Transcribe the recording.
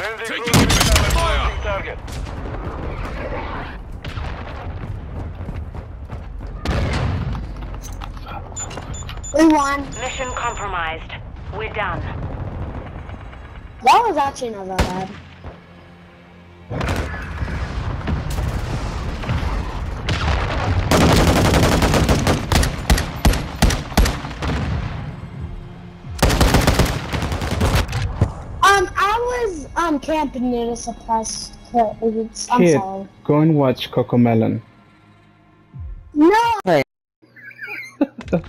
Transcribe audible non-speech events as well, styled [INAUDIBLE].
Friendly Taking fire. target. We won. Mission compromised. We're done. That was actually not that bad. Was um camping near the suppressed crates. I'm Kid, sorry. go and watch Cocomelon. No. [LAUGHS]